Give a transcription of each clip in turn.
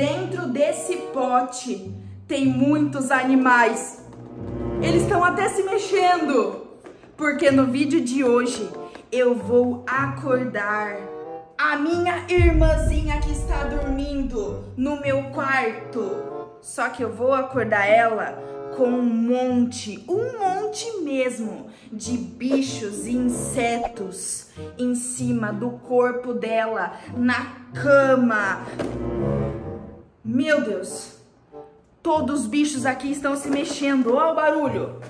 Dentro desse pote tem muitos animais. Eles estão até se mexendo. Porque no vídeo de hoje eu vou acordar a minha irmãzinha que está dormindo no meu quarto. Só que eu vou acordar ela com um monte, um monte mesmo de bichos e insetos em cima do corpo dela, na cama. Meu Deus, todos os bichos aqui estão se mexendo, olha o barulho.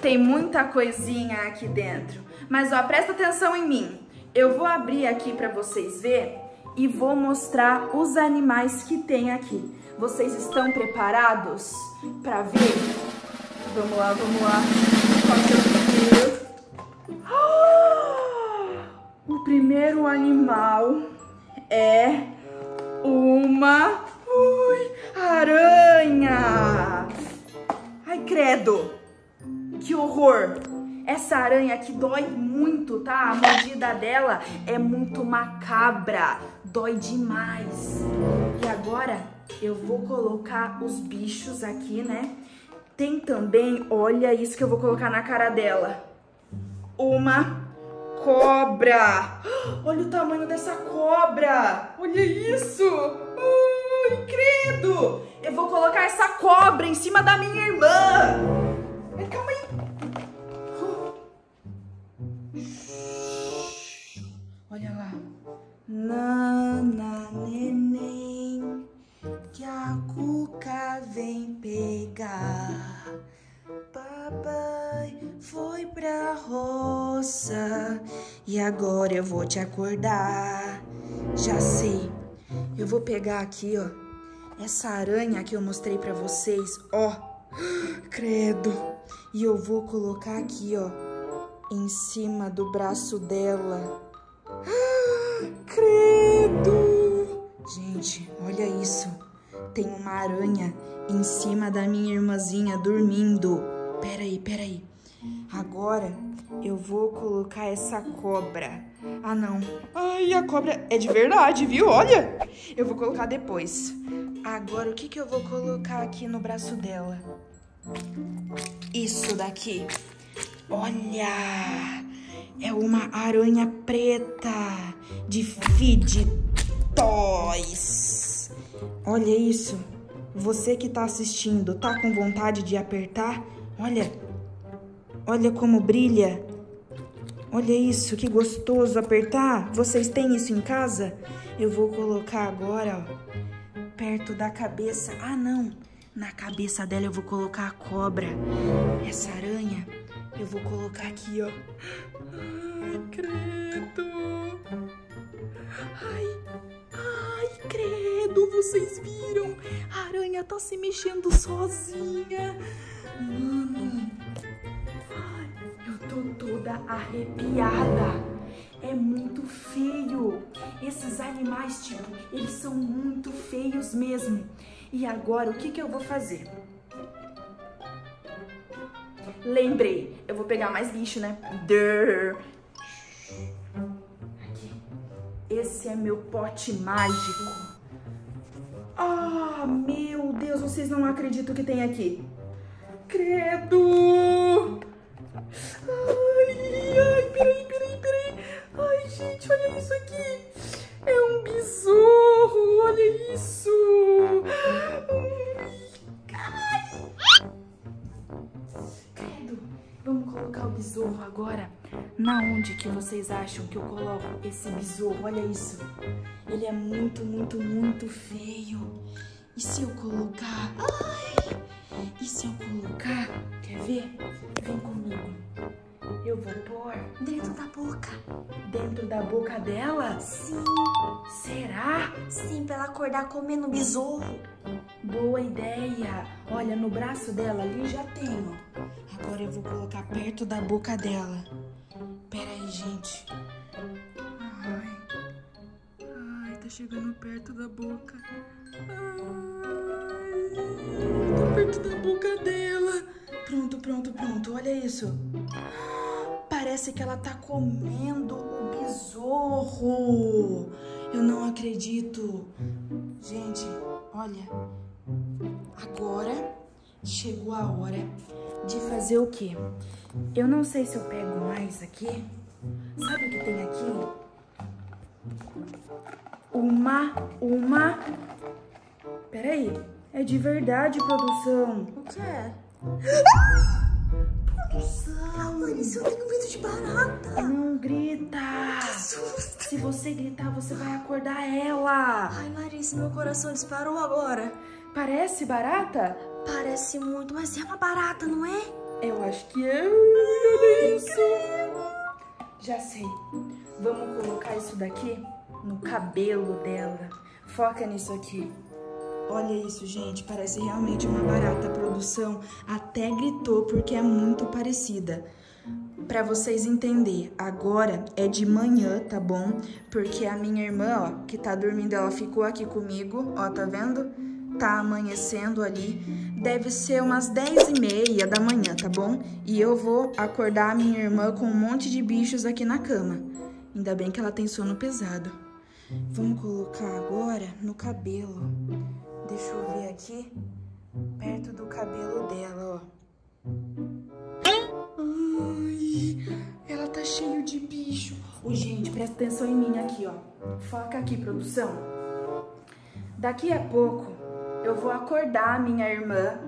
Tem muita coisinha aqui dentro, mas ó, presta atenção em mim. Eu vou abrir aqui para vocês ver e vou mostrar os animais que tem aqui. Vocês estão preparados para ver? Vamos lá, vamos lá. O primeiro animal é uma ui, aranha. Ai, credo. Que horror. Essa aranha aqui dói muito, tá? A mordida dela é muito macabra. Dói demais. E agora eu vou colocar os bichos aqui, né? Tem também, olha isso que eu vou colocar na cara dela. Uma cobra. Olha o tamanho dessa cobra. Olha isso. Ai, credo. Eu vou colocar essa cobra em cima da minha irmã. Calma aí. Olha lá. Nana, neném, que a cuca vem pegar. Agora eu vou te acordar. Já sei. Eu vou pegar aqui, ó, essa aranha que eu mostrei pra vocês, ó. Credo. E eu vou colocar aqui, ó, em cima do braço dela. Credo! Gente, olha isso. Tem uma aranha em cima da minha irmãzinha dormindo. Peraí, peraí. Agora eu vou colocar essa cobra. Ah, não. Ai, a cobra é de verdade, viu? Olha! Eu vou colocar depois. Agora, o que, que eu vou colocar aqui no braço dela? Isso daqui. Olha! É uma aranha preta de Toys. Olha isso. Você que tá assistindo, tá com vontade de apertar? Olha. Olha como brilha. Olha isso, que gostoso apertar. Vocês têm isso em casa? Eu vou colocar agora, ó, perto da cabeça. Ah, não. Na cabeça dela eu vou colocar a cobra. Essa aranha eu vou colocar aqui, ó. Ai, credo. Ai, ai, credo. Vocês viram? A aranha tá se mexendo sozinha. Mano. Toda arrepiada. É muito feio. Esses animais, tipo, eles são muito feios mesmo. E agora, o que que eu vou fazer? Lembrei, eu vou pegar mais bicho, né? Durr. Aqui. Esse é meu pote mágico. Ah, meu Deus, vocês não acreditam que tem aqui. Credo! Ai, peraí, peraí, peraí. Ai, gente, olha isso aqui. É um besouro, olha isso. Credo, vamos colocar o besouro agora. Na onde que vocês acham que eu coloco esse besouro? Olha isso. Ele é muito, muito, muito feio. E se eu colocar... Ai! E se eu colocar... Quer ver? Vem comigo. Eu vou pôr dentro da boca. Dentro da boca dela? Sim, Será? sim, pra ela acordar comendo besouro. Boa ideia. Olha, no braço dela ali já tem, ó. Agora eu vou colocar perto da boca dela. Pera aí, gente. Ai. Ai, tá chegando perto da boca. Ai. Tá perto da boca dela. Pronto, pronto, pronto. Olha isso. Parece que ela tá comendo o besouro. Eu não acredito. Gente, olha. Agora chegou a hora de fazer o quê? Eu não sei se eu pego mais aqui. Sabe o que tem aqui? Uma, uma... Peraí, é de verdade, produção. O que é? Produção. Larissa, eu tenho medo de barata. Não grita. Se você gritar, você vai acordar ela. Ai, Larissa, meu coração disparou agora. Parece barata? Parece muito, mas é uma barata, não é? Eu acho que é. Olha isso. Já sei. Vamos colocar isso daqui no cabelo dela. Foca nisso aqui. Olha isso, gente. Parece realmente uma barata. Produção até gritou porque é muito parecida. Pra vocês entenderem, agora é de manhã, tá bom? Porque a minha irmã, ó, que tá dormindo, ela ficou aqui comigo, ó, tá vendo? Tá amanhecendo ali. Deve ser umas 10 e meia da manhã, tá bom? E eu vou acordar a minha irmã com um monte de bichos aqui na cama. Ainda bem que ela tem sono pesado. Vamos colocar agora no cabelo. Deixa eu ver aqui. Perto do cabelo dela, ó. Ai, ela tá cheio de bicho. Ô, gente, presta atenção em mim aqui, ó. Foca aqui, produção. Daqui a pouco eu vou acordar a minha irmã.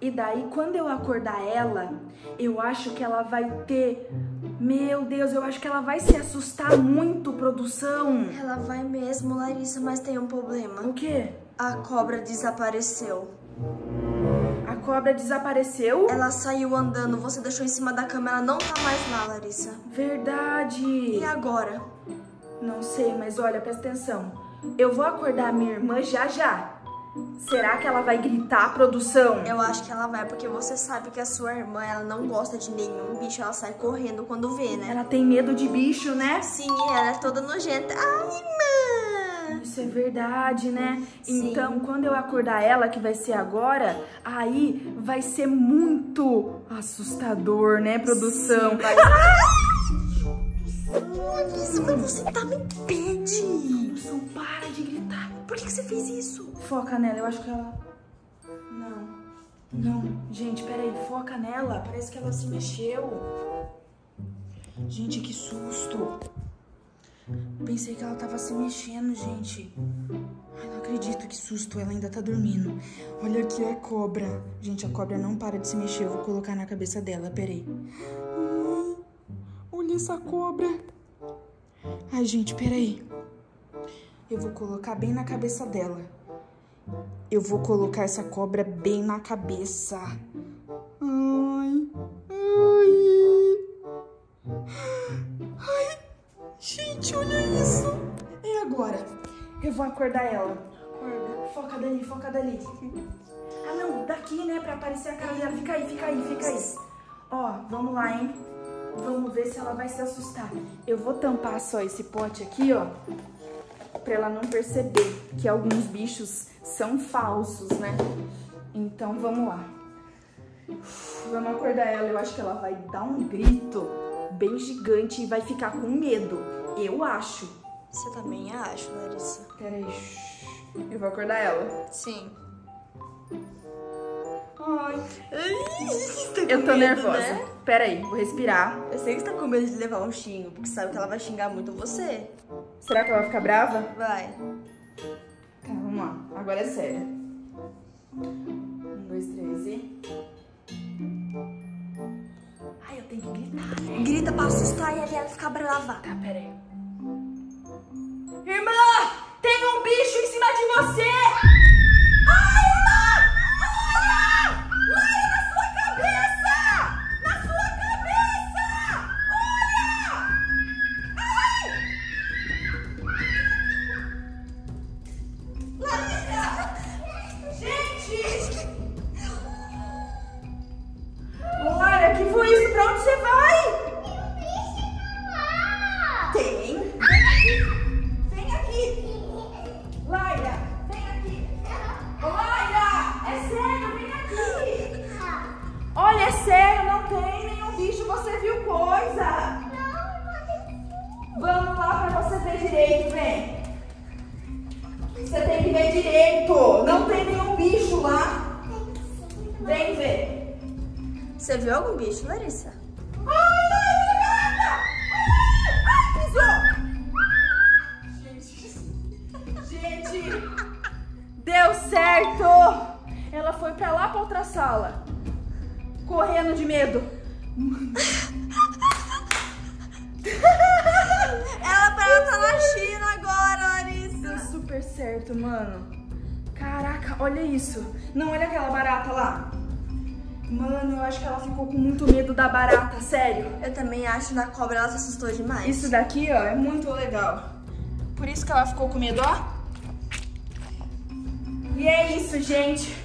E daí, quando eu acordar ela, eu acho que ela vai ter. Meu Deus, eu acho que ela vai se assustar muito, produção. Ela vai mesmo, Larissa, mas tem um problema. O quê? A cobra desapareceu. A cobra desapareceu? Ela saiu andando, você deixou em cima da cama, ela não tá mais lá, Larissa. Verdade. E agora? Não sei, mas olha, presta atenção. Eu vou acordar a minha irmã já já. Será que ela vai gritar, produção? Eu acho que ela vai, porque você sabe que a sua irmã, ela não gosta de nenhum bicho, ela sai correndo quando vê, né? Ela tem medo de bicho, né? Sim, ela é toda nojenta. Ai! Isso é verdade, né? Sim. Então, quando eu acordar ela, que vai ser agora, aí vai ser muito assustador, né, produção? Sim, vai... Larissa, mas você tá me pede. Produção, para de gritar. Por que, que você fez isso? Foca nela, eu acho que ela. Não. Não. Gente, peraí, foca nela. Parece que ela se mexeu. Gente, que susto. Pensei que ela tava se mexendo, gente. Ai, não acredito que susto, ela ainda tá dormindo. Olha aqui a cobra. Gente, a cobra não para de se mexer. Eu vou colocar na cabeça dela, peraí. Ai, olha essa cobra. Ai, gente, peraí. Eu vou colocar bem na cabeça dela. Eu vou colocar essa cobra bem na cabeça. Vou acordar ela. Acorda. Foca dali, foca dali. Ah, não, daqui, né, pra aparecer a cara dela. Fica aí, fica aí, fica aí. Ó, vamos lá, hein? Vamos ver se ela vai se assustar. Eu vou tampar só esse pote aqui, ó para ela não perceber que alguns bichos são falsos, né? Então vamos lá. Vamos acordar ela, eu acho que ela vai dar um grito bem gigante e vai ficar com medo. Eu acho. Você também acha, Larissa? Peraí, eu vou acordar ela. Sim. Ai, Tá eu tô medo, nervosa. né? Peraí, vou respirar. Eu sei que você tá com medo de levar um xingo, porque sabe que ela vai xingar muito você. Será que ela vai ficar brava? Vai. Tá, vamos lá. Agora é sério. Um, dois, três e. Ai, eu tenho que gritar, né? Grita pra assustar e a ela ficar brava. Tá, peraí. Irmã! Tem um bicho em cima de você! Você viu algum bicho, Larissa? Gente, deu certo! Ela foi pra lá pra outra sala, correndo de medo. Ela pra ela tá na China agora, Larissa. Deu super certo, mano. Caraca, olha isso. Não, olha aquela barata lá. Mano, eu acho que ela ficou com muito medo da barata, sério. Eu também acho na cobra ela se assustou demais. Isso daqui, ó, é muito legal. Por isso que ela ficou com medo, ó. E é isso, gente.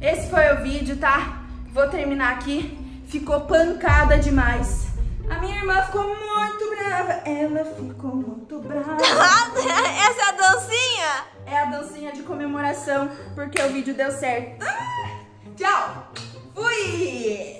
Esse foi o vídeo, tá? Vou terminar aqui. Ficou pancada demais. A minha irmã ficou muito brava. Ela ficou muito brava. Essa é a dancinha? É a dancinha de comemoração, porque o vídeo deu certo. Ah, tchau! Fui!